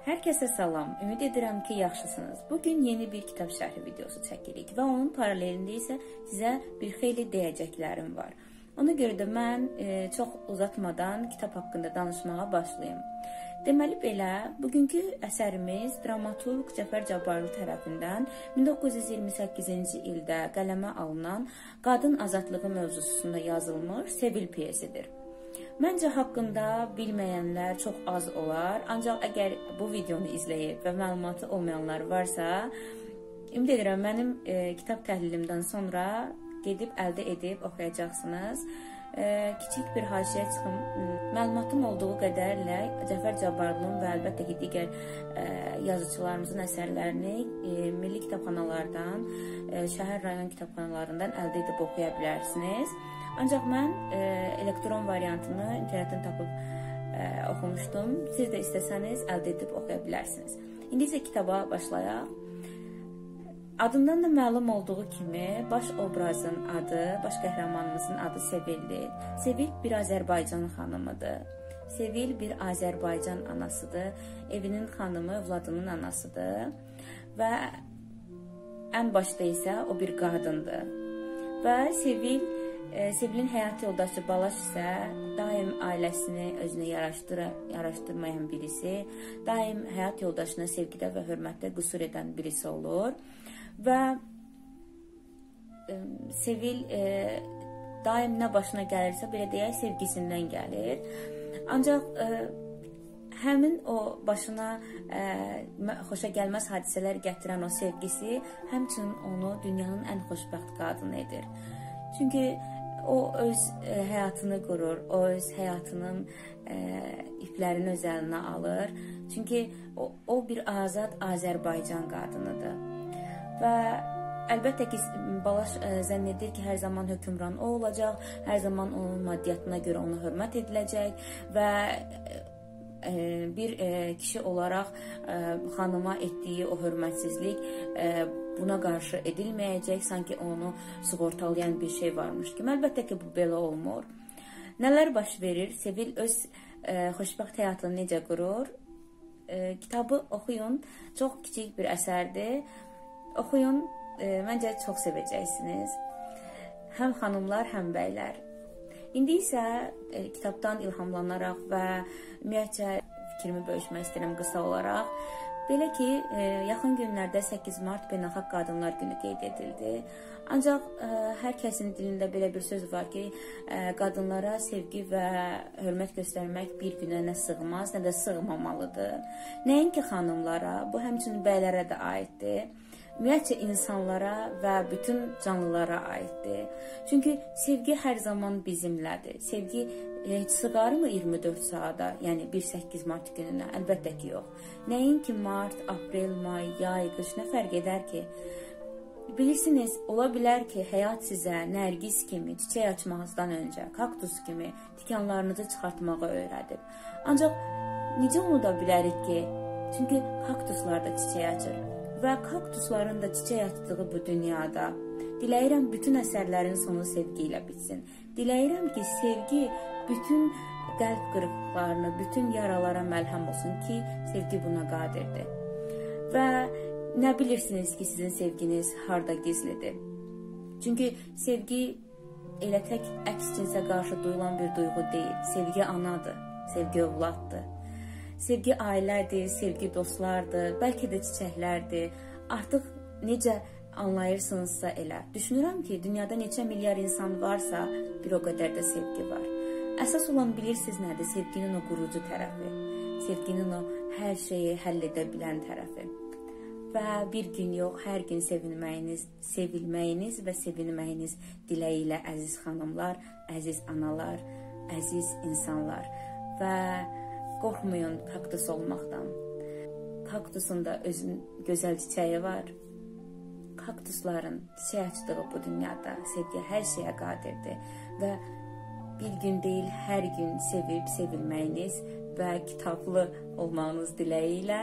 Hər kəsə salam. Ümid edirəm ki, yaxşısınız. Bu gün yeni bir kitab şərhi videosu çəkirik və onun paralelində isə sizə bir xeyli deyəcəklərim var. Ona görə də mən e, çox uzatmadan kitab haqqında danışmağa başlayım. Deməli belə, bugünkü əsərimiz dramaturq Cəfər Cabbarlı tərəfindən 1928-ci ildə qələmə alınan Qadın azadlığı mövzusunda yazılmış Sevil pyesidir. Məncə haqqında bilməyənlər çox az olar. Ancaq əgər bu videonu izləyib və məlumatı olmayanlar varsa, ümid edirəm mənim e, kitab təhlilimdən sonra gedib əldə edib oxuyacaqsınız. E, kiçik bir haşiyə çıxım. Məlumatım olduğu qədərlə Cəfər Cabbarlının və əlbəttə ki, digər e, yazıçılarımızın əsərlərini e, milli kitabxanalardan, e, şəhər rayon kitabxanalarından əldə edib oxuya bilərsiniz. Ancaq mən e, elektron variantını internetdən tapıb e, oxumuşdum. Siz də istəsəniz əldə edib oxuya bilərsiniz. İndi isə kitaba başlayaq. Adından da məlum olduğu kimi baş obrazın adı, baş qəhrəmanımızın adı Sevildir. Sevil bir Azərbaycan xanımıdır. Sevil bir Azərbaycan anasıdır. Evinin xanımı, övladının anasıdır. Və ən başda isə o bir qadındır. Və Sevil E, Sevilin həyat yoldaşı Balaş isə daim ailəsini özünə yaraşdıra, yaraşdırmayan birisi, daim həyat yoldaşına sevgidə və hörmətdə qüsur edən birisi olur və Sevil e, daim nə başına gəlirsə, belə deyək, sevgisindən gəlir. Ancaq e, həmin o başına ə, e, xoşa gəlməz hadisələr gətirən o sevgisi həmçinin onu dünyanın ən xoşbəxt qadını edir. Çünki o öz e, həyatını qurur, o öz həyatının e, iplərini öz əlinə alır. Çünki o, o bir azad Azərbaycan qadınıdır. Və əlbəttə ki, Balaş ə, e, zənn edir ki, hər zaman hökmran o olacaq, hər zaman onun maddiyyatına görə ona hörmət ediləcək və ə, bir ə, kişi olaraq ə, xanıma etdiyi o hörmətsizlik ə, buna qarşı edilməyəcək, sanki onu sığortalayan bir şey varmış kimi. Əlbəttə ki, bu belə olmur. Nələr baş verir? Sevil öz ə, e, xoşbəxt həyatını necə qurur? Ə, e, kitabı oxuyun. Çox kiçik bir əsərdir. Oxuyun. E, məncə çox sevəcəksiniz. Həm xanımlar, həm bəylər. İndi isə ə, kitabdan ilhamlanaraq və ümumiyyətcə fikrimi bölüşmək istəyirəm qısa olaraq. Belə ki, e, yaxın günlərdə 8 mart Beynəlxalq Qadınlar Günü qeyd edildi. Ancaq ə, e, hər kəsin dilində belə bir söz var ki, ə, e, qadınlara sevgi və hörmət göstərmək bir günə nə sığmaz, nə də sığmamalıdır. Nəinki xanımlara, bu həmçinin bəylərə də aiddir ümumiyyətcə insanlara və bütün canlılara aiddir. Çünki sevgi hər zaman bizimlədir. Sevgi heç sığarmı 24 saata, yəni 1-8 mart gününə? Əlbəttə ki, yox. Nəinki mart, aprel, may, yay, qış nə fərq edər ki? Bilirsiniz, ola bilər ki, həyat sizə nərgiz kimi çiçək açmazdan öncə, kaktus kimi tikanlarınızı çıxartmağı öyrədib. Ancaq necə unuda bilərik ki, çünki kaktuslar da çiçək açır və kaktusların da çiçək açdığı bu dünyada. Diləyirəm bütün əsərlərin sonu sevgi ilə bitsin. Diləyirəm ki, sevgi bütün qəlb qırıqlarını, bütün yaralara məlhəm olsun ki, sevgi buna qadirdir. Və nə bilirsiniz ki, sizin sevginiz harda gizlidir? Çünki sevgi elə tək əks cinsə qarşı duyulan bir duyğu deyil. Sevgi anadır, sevgi övladdır. Sevgi ailədir, sevgi dostlardır, bəlkə də çiçəklərdir. Artıq necə anlayırsınızsa elə. Düşünürəm ki, dünyada neçə milyar insan varsa, bir o qədər də sevgi var. Əsas olan bilirsiniz nədir? Sevginin o qurucu tərəfi. Sevginin o hər şeyi həll edə bilən tərəfi. Və bir gün yox, hər gün sevinməyiniz, sevilməyiniz və sevinməyiniz diləyi ilə əziz xanımlar, əziz analar, əziz insanlar. Və Qorxmayın kaktus olmaqdan. Kaktusun da özün gözəl çiçəyi var. Kaktusların çiçək açdığı bu dünyada sevgi hər şeyə qadirdir və bir gün deyil, hər gün sevib sevilməyiniz və kitablı olmağınız diləyi ilə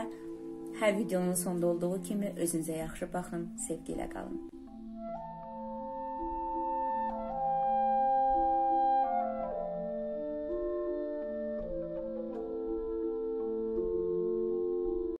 hər videonun sonunda olduğu kimi özünüzə yaxşı baxın, sevgi ilə qalın.